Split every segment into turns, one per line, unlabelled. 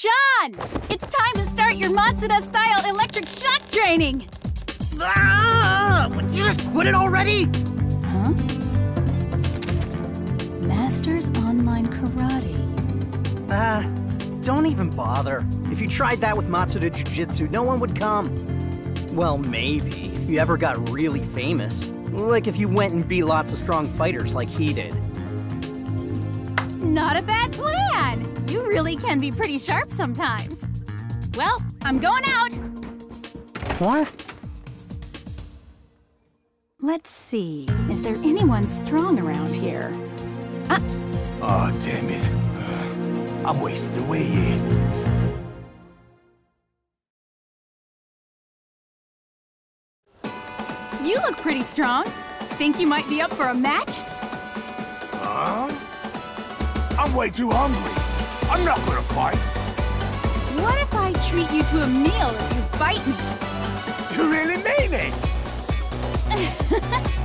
Sean! It's time to start your Matsuda-style electric shock training!
Ah, would you just quit it already?
Huh? Masters Online Karate.
Ah, don't even bother. If you tried that with Matsuda Jiu-Jitsu, no one would come. Well, maybe, if you ever got really famous. Like if you went and beat lots of strong fighters like he did.
Not a bad plan! You really can be pretty sharp sometimes. Well, I'm going out!
What?
Let's see. Is there anyone strong around here? Ah,
Oh, damn it. I'm wasted away here.
you look pretty strong. Think you might be up for a match?
Huh? I'm way too hungry. I'm not gonna fight.
What if I treat you to a meal if you fight me?
You really mean it?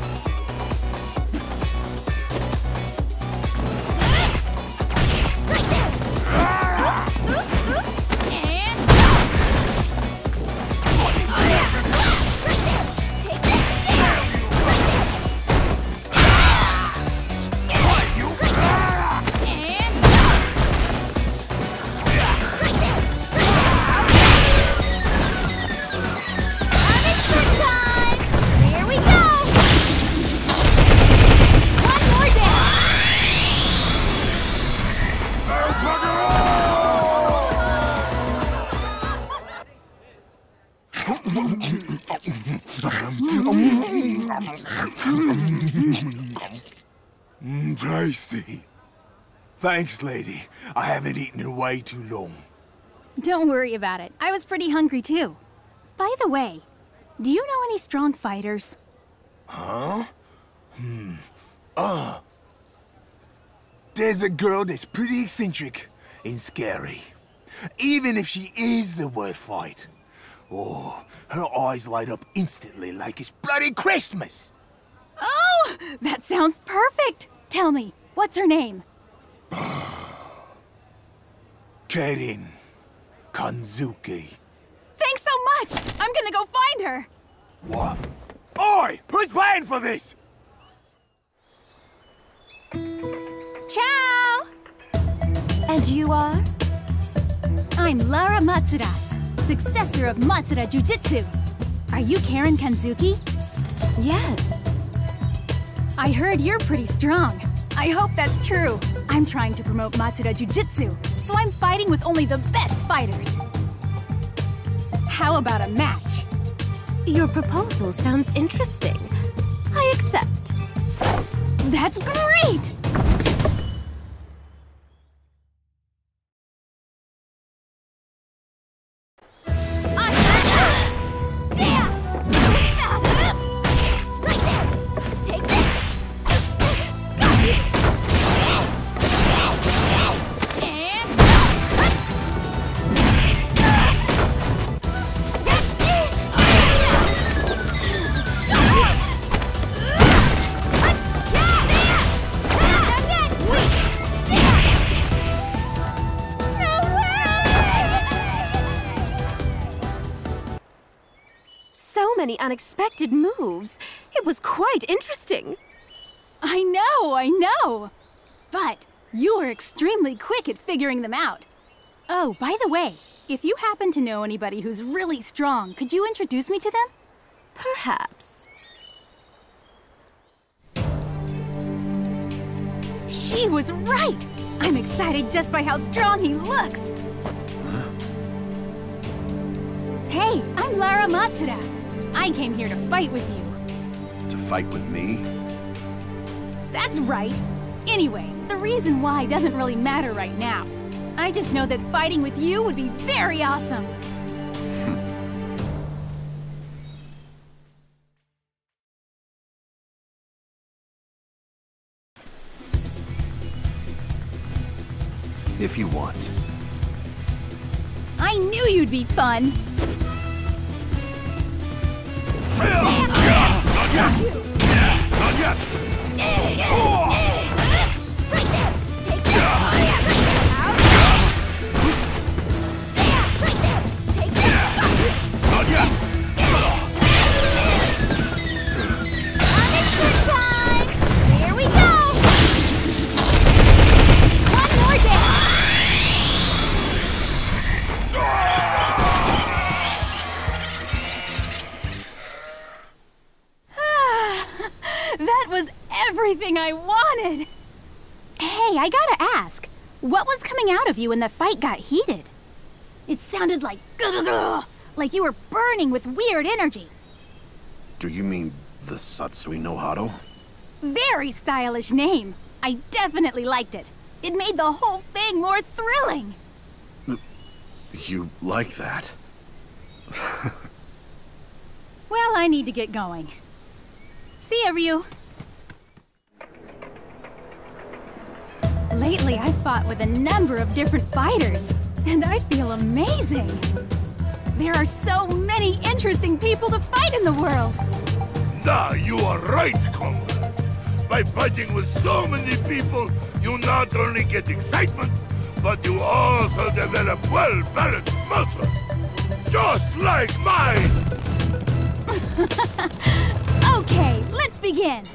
Mm, tasty. Thanks, lady. I haven't eaten in way too long.
Don't worry about it. I was pretty hungry too. By the way, do you know any strong fighters? Huh? Hmm. Uh.
There's a girl that's pretty eccentric and scary. Even if she is the worst fight. Oh, her eyes light up instantly like it's bloody Christmas.
That sounds perfect. Tell me, what's her name?
Karin Kanzuki.
Thanks so much. I'm gonna go find her.
What? Oi! Who's paying for this?
Ciao. And you are? I'm Laura Matsuda, successor of Matsuda Jiu-Jitsu. Are you Karin Kanzuki?
Yes.
I heard you're pretty strong. I hope that's true. I'm trying to promote Matsuda Jiu-Jitsu, so I'm fighting with only the best fighters. How about a match?
Your proposal sounds interesting. I accept.
That's great!
Many unexpected moves. It was quite interesting.
I know, I know. But you were extremely quick at figuring them out. Oh, by the way, if you happen to know anybody who's really strong, could you introduce me to them?
Perhaps.
She was right! I'm excited just by how strong he looks! Hey, I'm Laura Matsuda. I came here to fight with you.
To fight with me?
That's right. Anyway, the reason why doesn't really matter right now. I just know that fighting with you would be very awesome.
If you want.
I knew you'd be fun. everything I wanted! Hey, I gotta ask, what was coming out of you when the fight got heated? It sounded like like you were burning with weird energy.
Do you mean the Satsui no Hado?
Very stylish name. I definitely liked it. It made the whole thing more thrilling.
You like that?
well, I need to get going. See ya, Ryu. Lately, I've fought with a number of different fighters, and I feel amazing. There are so many interesting people to fight in the world.
Nah, you are right, comrade. By fighting with so many people, you not only get excitement, but you also develop well-balanced muscle. Just like mine!
okay, let's begin.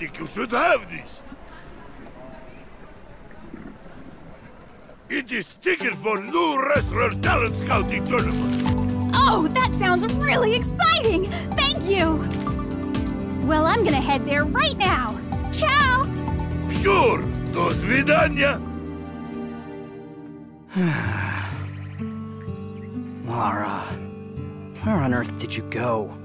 Think you should have this. It is ticket for new wrestler talent scouting tournament.
Oh, that sounds really exciting! Thank you! Well, I'm gonna head there right now. Ciao!
Sure! Do svidania!
Laura, where on earth did you go?